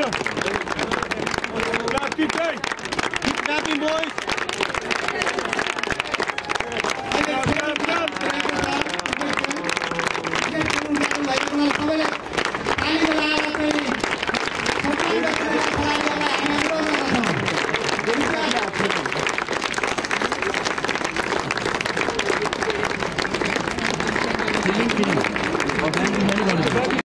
Adam. Let's keep going. Keep snapping, boys.